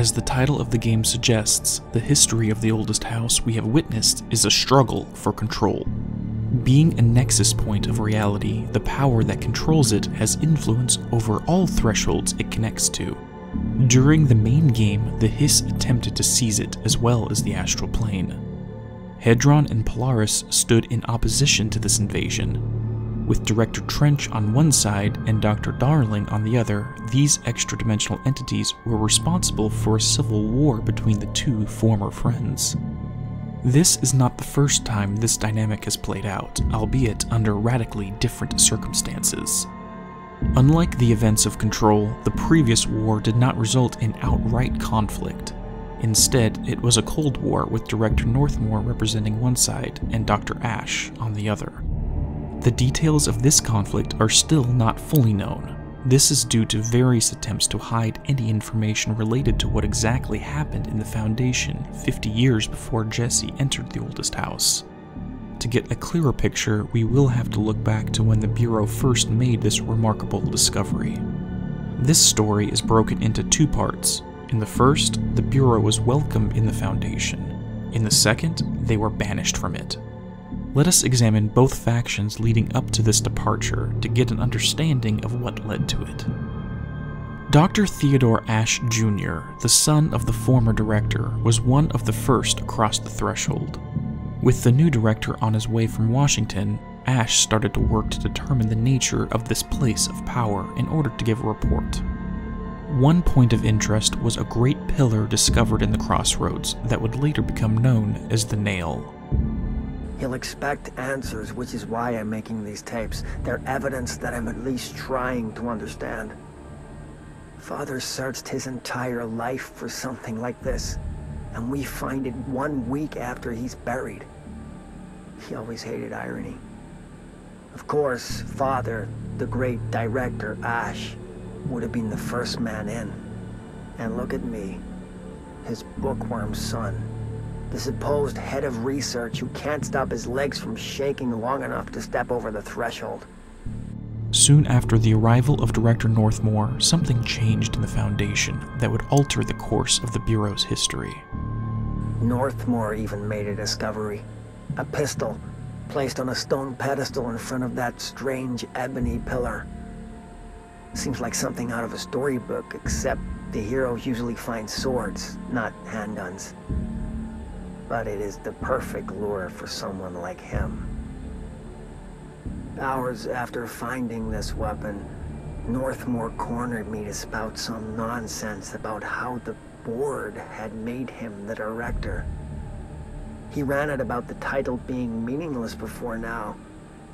As the title of the game suggests, the history of the oldest house we have witnessed is a struggle for control. Being a nexus point of reality, the power that controls it has influence over all thresholds it connects to. During the main game, the Hiss attempted to seize it as well as the astral plane. Hedron and Polaris stood in opposition to this invasion, with Director Trench on one side and Dr. Darling on the other, these extra dimensional entities were responsible for a civil war between the two former friends. This is not the first time this dynamic has played out, albeit under radically different circumstances. Unlike the events of Control, the previous war did not result in outright conflict. Instead, it was a Cold War with Director Northmoor representing one side and Dr. Ash on the other. The details of this conflict are still not fully known. This is due to various attempts to hide any information related to what exactly happened in the Foundation 50 years before Jesse entered the oldest house. To get a clearer picture, we will have to look back to when the Bureau first made this remarkable discovery. This story is broken into two parts. In the first, the Bureau was welcome in the Foundation. In the second, they were banished from it. Let us examine both factions leading up to this departure to get an understanding of what led to it. Dr. Theodore Ash Jr., the son of the former director, was one of the first across the threshold. With the new director on his way from Washington, Ash started to work to determine the nature of this place of power in order to give a report. One point of interest was a great pillar discovered in the crossroads that would later become known as the Nail. He'll expect answers, which is why I'm making these tapes. They're evidence that I'm at least trying to understand. Father searched his entire life for something like this, and we find it one week after he's buried. He always hated irony. Of course, Father, the great director, Ash, would have been the first man in. And look at me, his bookworm son the supposed head of research who can't stop his legs from shaking long enough to step over the threshold. Soon after the arrival of Director Northmoor, something changed in the Foundation that would alter the course of the Bureau's history. Northmoor even made a discovery. A pistol, placed on a stone pedestal in front of that strange ebony pillar. Seems like something out of a storybook, except the heroes usually find swords, not handguns but it is the perfect lure for someone like him. Hours after finding this weapon, Northmoor cornered me to spout some nonsense about how the board had made him the director. He ran it about the title being meaningless before now,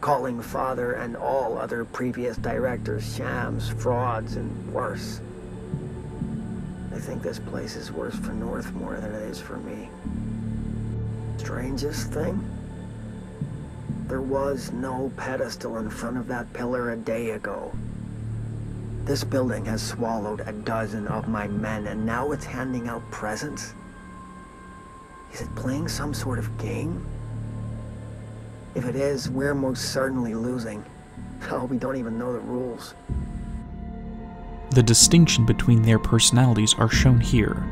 calling Father and all other previous directors shams, frauds, and worse. I think this place is worse for Northmoor than it is for me strangest thing? There was no pedestal in front of that pillar a day ago. This building has swallowed a dozen of my men, and now it's handing out presents? Is it playing some sort of game? If it is, we're most certainly losing. Oh, we don't even know the rules. The distinction between their personalities are shown here,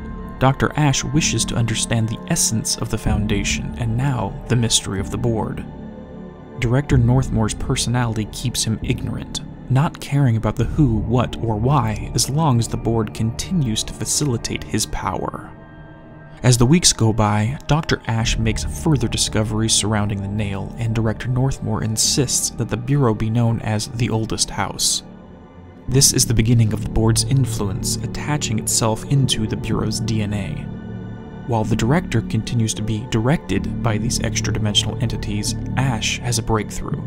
Dr. Ash wishes to understand the essence of the Foundation and now the mystery of the board. Director Northmoor's personality keeps him ignorant, not caring about the who, what, or why as long as the board continues to facilitate his power. As the weeks go by, Dr. Ash makes further discoveries surrounding the nail, and Director Northmoor insists that the Bureau be known as the oldest house. This is the beginning of the board's influence attaching itself into the Bureau's DNA. While the director continues to be directed by these extra dimensional entities, Ash has a breakthrough.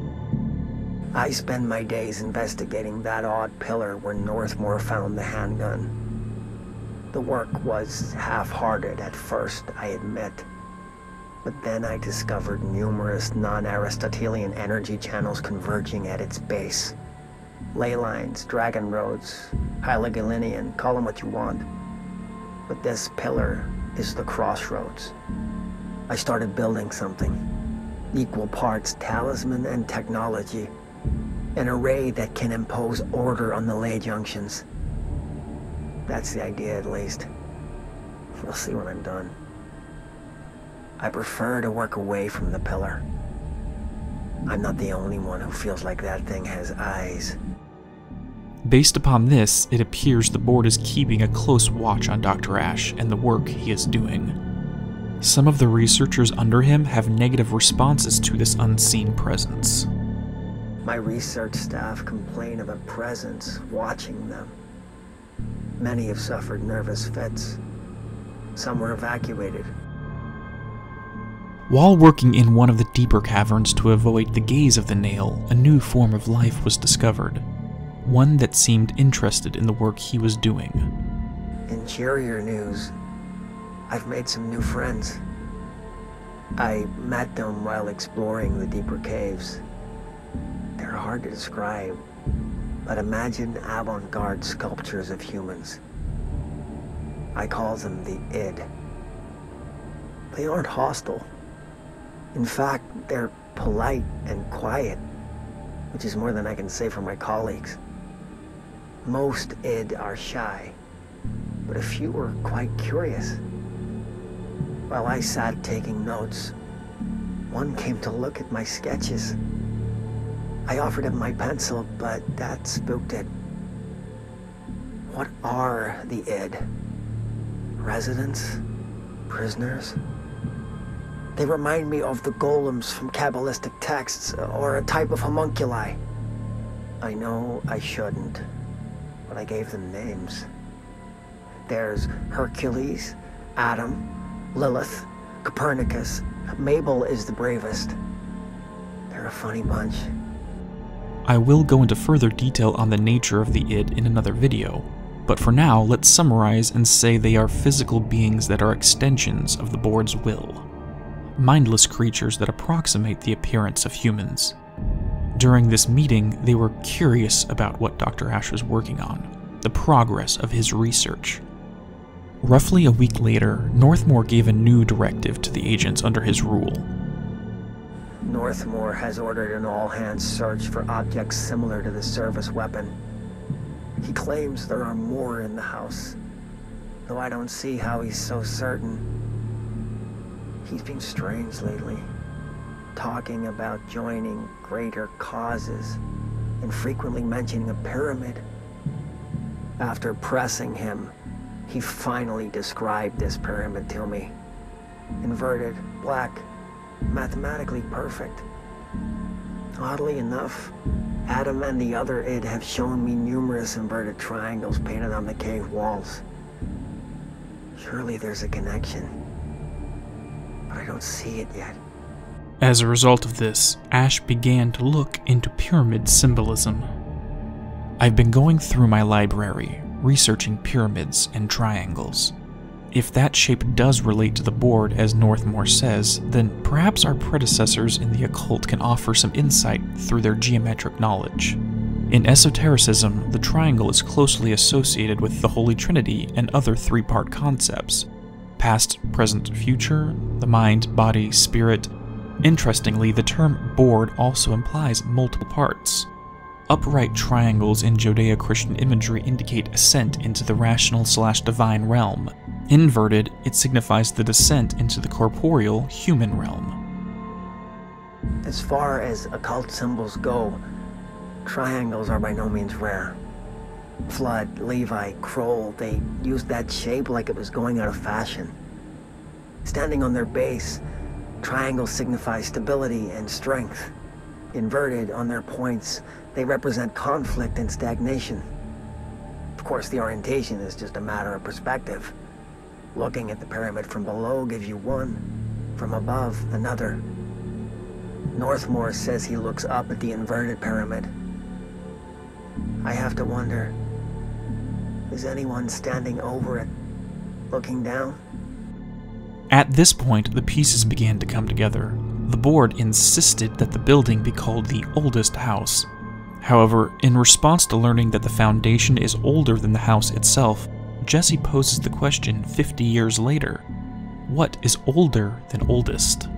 I spend my days investigating that odd pillar where Northmoor found the handgun. The work was half-hearted at first, I admit. But then I discovered numerous non-Aristotelian energy channels converging at its base ley lines, dragon roads, Hyligalinian, call them what you want. But this pillar is the crossroads. I started building something. Equal parts talisman and technology. An array that can impose order on the ley junctions. That's the idea, at least. We'll see when I'm done. I prefer to work away from the pillar. I'm not the only one who feels like that thing has eyes. Based upon this, it appears the board is keeping a close watch on Dr. Ash and the work he is doing. Some of the researchers under him have negative responses to this unseen presence. My research staff complain of a presence watching them. Many have suffered nervous fits. Some were evacuated. While working in one of the deeper caverns to avoid the gaze of the nail, a new form of life was discovered. One that seemed interested in the work he was doing. In cheerier news, I've made some new friends. I met them while exploring the deeper caves. They're hard to describe, but imagine avant-garde sculptures of humans. I call them the id. They aren't hostile. In fact, they're polite and quiet, which is more than I can say for my colleagues. Most id are shy, but a few are quite curious. While I sat taking notes, one came to look at my sketches. I offered him my pencil, but that spooked it. What are the id? Residents? Prisoners? They remind me of the golems from Kabbalistic texts, or a type of homunculi. I know I shouldn't, I gave them names. There's Hercules, Adam, Lilith, Copernicus. Mabel is the bravest. They're a funny bunch. I will go into further detail on the nature of the id in another video, but for now, let's summarize and say they are physical beings that are extensions of the board's will. Mindless creatures that approximate the appearance of humans. During this meeting, they were curious about what Dr. Ash was working on, the progress of his research. Roughly a week later, Northmoor gave a new directive to the agents under his rule. Northmoor has ordered an all-hands search for objects similar to the service weapon. He claims there are more in the house, though I don't see how he's so certain. He's been strange lately, talking about joining greater causes, and frequently mentioning a pyramid. After pressing him, he finally described this pyramid to me. Inverted, black, mathematically perfect. Oddly enough, Adam and the other id have shown me numerous inverted triangles painted on the cave walls. Surely there's a connection. But I don't see it yet. As a result of this, Ash began to look into pyramid symbolism. I've been going through my library, researching pyramids and triangles. If that shape does relate to the board, as Northmoor says, then perhaps our predecessors in the occult can offer some insight through their geometric knowledge. In esotericism, the triangle is closely associated with the Holy Trinity and other three part concepts past, present, future, the mind, body, spirit. Interestingly, the term board also implies multiple parts. Upright triangles in Judeo Christian imagery indicate ascent into the rational slash divine realm. Inverted, it signifies the descent into the corporeal human realm. As far as occult symbols go, triangles are by no means rare. Fludd, Levi, Kroll, they used that shape like it was going out of fashion. Standing on their base, triangles signify stability and strength. Inverted on their points, they represent conflict and stagnation. Of course, the orientation is just a matter of perspective. Looking at the pyramid from below gives you one, from above another. Northmoor says he looks up at the inverted pyramid. I have to wonder, is anyone standing over it, looking down? At this point, the pieces began to come together. The board insisted that the building be called the oldest house. However, in response to learning that the foundation is older than the house itself, Jesse poses the question 50 years later what is older than oldest?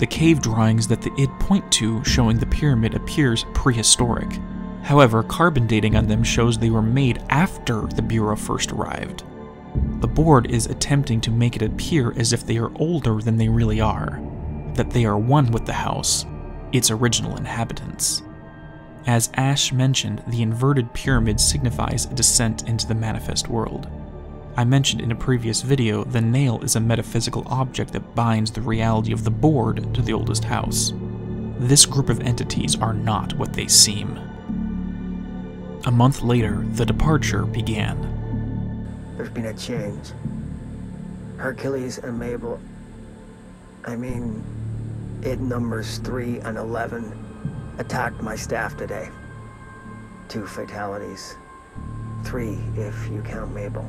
The cave drawings that the id point to showing the pyramid appears prehistoric. However, carbon dating on them shows they were made after the Bureau first arrived. The board is attempting to make it appear as if they are older than they really are, that they are one with the house, its original inhabitants. As Ash mentioned, the inverted pyramid signifies a descent into the manifest world. I mentioned in a previous video, the nail is a metaphysical object that binds the reality of the board to the oldest house. This group of entities are not what they seem. A month later, the departure began. There's been a change. Hercules and Mabel. I mean, it numbers 3 and 11 attacked my staff today. Two fatalities. Three, if you count Mabel.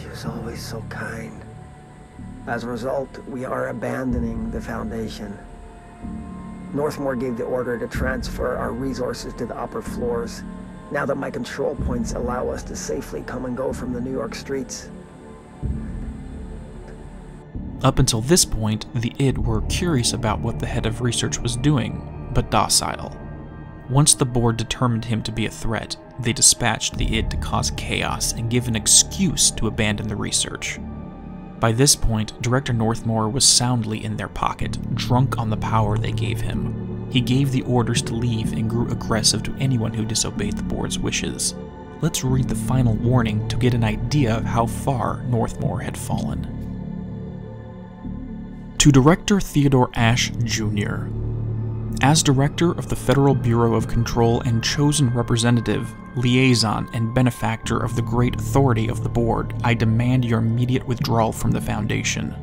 She was always so kind. As a result, we are abandoning the Foundation. Northmoor gave the order to transfer our resources to the upper floors, now that my control points allow us to safely come and go from the New York streets. Up until this point, the id were curious about what the head of research was doing, but docile. Once the board determined him to be a threat, they dispatched the id to cause chaos and give an excuse to abandon the research. By this point, Director Northmoor was soundly in their pocket, drunk on the power they gave him. He gave the orders to leave and grew aggressive to anyone who disobeyed the board's wishes. Let's read the final warning to get an idea of how far Northmoor had fallen. To Director Theodore Ash, Jr., as director of the Federal Bureau of Control and chosen representative, liaison, and benefactor of the great authority of the board, I demand your immediate withdrawal from the Foundation.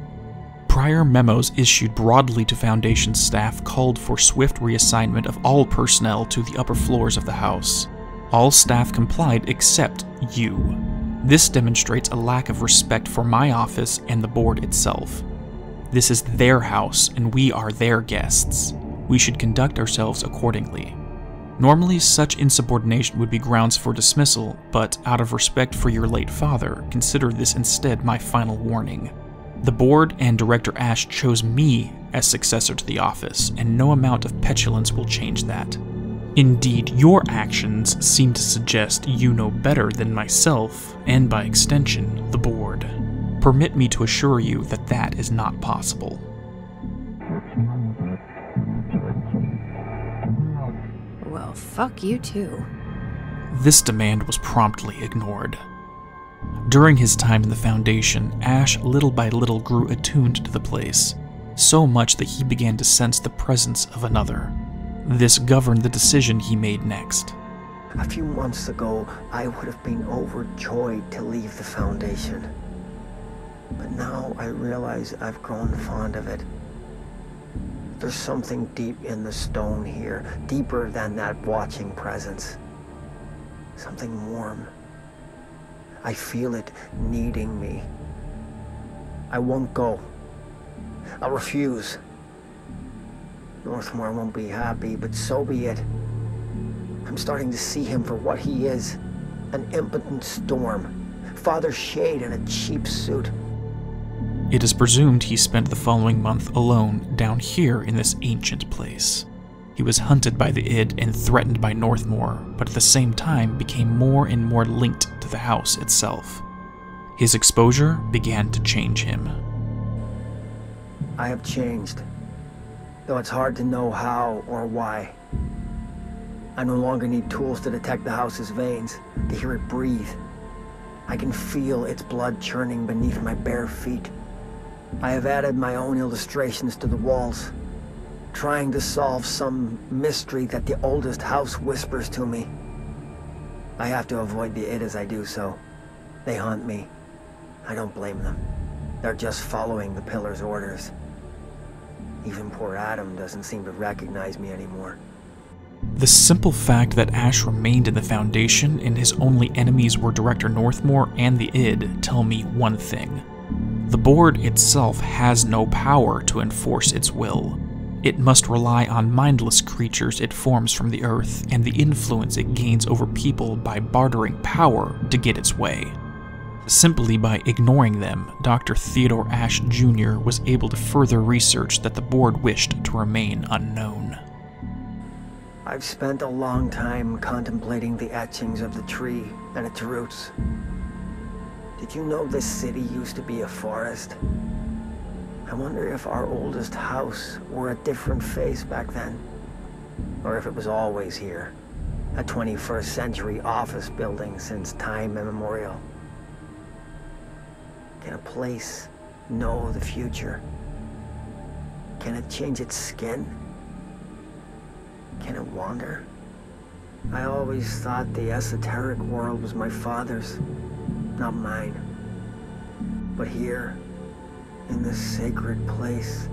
Prior memos issued broadly to Foundation staff called for swift reassignment of all personnel to the upper floors of the House. All staff complied except you. This demonstrates a lack of respect for my office and the board itself. This is their house, and we are their guests we should conduct ourselves accordingly. Normally, such insubordination would be grounds for dismissal, but out of respect for your late father, consider this instead my final warning. The board and Director Ash chose me as successor to the office, and no amount of petulance will change that. Indeed, your actions seem to suggest you know better than myself, and by extension, the board. Permit me to assure you that that is not possible. Well, fuck you too. This demand was promptly ignored. During his time in the Foundation, Ash little by little grew attuned to the place, so much that he began to sense the presence of another. This governed the decision he made next. A few months ago, I would have been overjoyed to leave the Foundation. But now I realize I've grown fond of it. There's something deep in the stone here, deeper than that watching presence. Something warm. I feel it needing me. I won't go. I'll refuse. Northmoor won't be happy, but so be it. I'm starting to see him for what he is. An impotent storm. Father Shade in a cheap suit. It is presumed he spent the following month alone down here in this ancient place. He was hunted by the id and threatened by Northmoor, but at the same time became more and more linked to the house itself. His exposure began to change him. I have changed, though it's hard to know how or why. I no longer need tools to detect the house's veins, to hear it breathe. I can feel its blood churning beneath my bare feet. I have added my own illustrations to the walls, trying to solve some mystery that the oldest house whispers to me. I have to avoid the id as I do so. They haunt me. I don't blame them. They're just following the Pillar's orders. Even poor Adam doesn't seem to recognize me anymore. The simple fact that Ash remained in the Foundation and his only enemies were Director Northmoor and the id tell me one thing. The board itself has no power to enforce its will. It must rely on mindless creatures it forms from the earth and the influence it gains over people by bartering power to get its way. Simply by ignoring them, Dr. Theodore Ash Jr. was able to further research that the board wished to remain unknown. I've spent a long time contemplating the etchings of the tree and its roots. Did you know this city used to be a forest? I wonder if our oldest house were a different face back then. Or if it was always here. A 21st century office building since time immemorial. Can a place know the future? Can it change its skin? Can it wander? I always thought the esoteric world was my father's, not mine. But here, in this sacred place,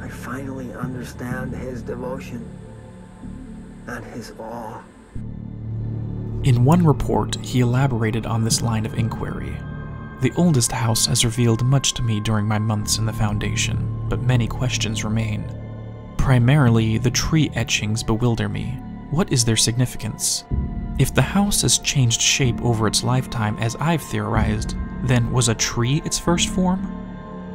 I finally understand his devotion and his awe. In one report, he elaborated on this line of inquiry. The oldest house has revealed much to me during my months in the Foundation, but many questions remain. Primarily, the tree etchings bewilder me. What is their significance? If the house has changed shape over its lifetime as I've theorized, then was a tree its first form?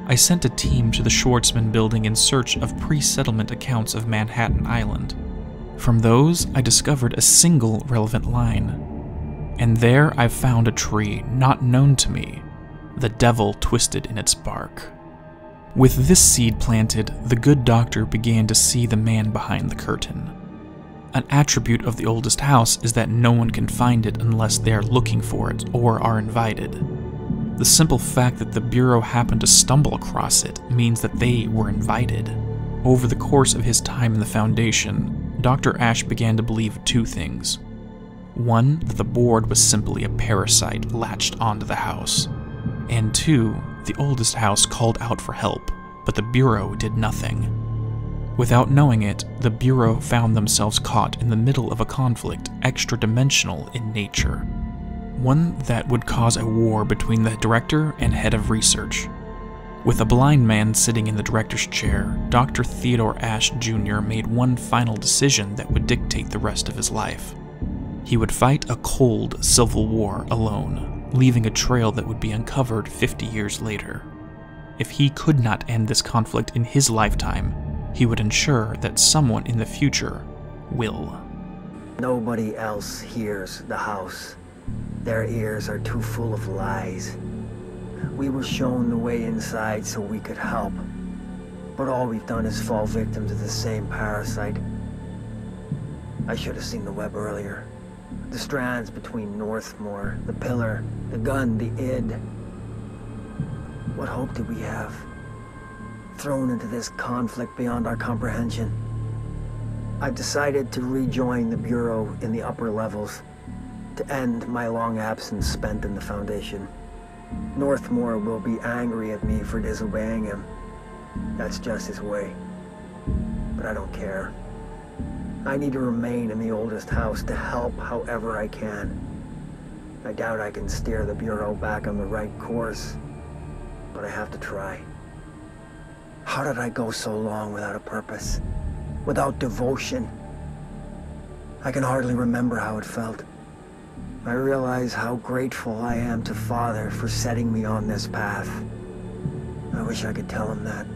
I sent a team to the Schwarzman building in search of pre settlement accounts of Manhattan Island. From those, I discovered a single relevant line. And there I found a tree not known to me, the devil twisted in its bark. With this seed planted, the good doctor began to see the man behind the curtain. An attribute of the oldest house is that no one can find it unless they are looking for it or are invited. The simple fact that the Bureau happened to stumble across it means that they were invited. Over the course of his time in the Foundation, Dr. Ash began to believe two things. One, that the board was simply a parasite latched onto the house. And two, the oldest house called out for help, but the Bureau did nothing. Without knowing it, the Bureau found themselves caught in the middle of a conflict extra dimensional in nature. One that would cause a war between the director and head of research. With a blind man sitting in the director's chair, Dr. Theodore Ash Jr. made one final decision that would dictate the rest of his life. He would fight a cold civil war alone, leaving a trail that would be uncovered 50 years later. If he could not end this conflict in his lifetime, he would ensure that someone in the future will. Nobody else hears the house. Their ears are too full of lies. We were shown the way inside so we could help. But all we've done is fall victim to the same parasite. I should have seen the web earlier. The strands between Northmoor, the pillar, the gun, the id. What hope did we have? Thrown into this conflict beyond our comprehension. I've decided to rejoin the Bureau in the upper levels, to end my long absence spent in the Foundation. Northmoor will be angry at me for disobeying him. That's just his way. But I don't care. I need to remain in the oldest house to help however I can. I doubt I can steer the Bureau back on the right course, but I have to try. How did I go so long without a purpose? Without devotion? I can hardly remember how it felt. I realize how grateful I am to Father for setting me on this path. I wish I could tell him that.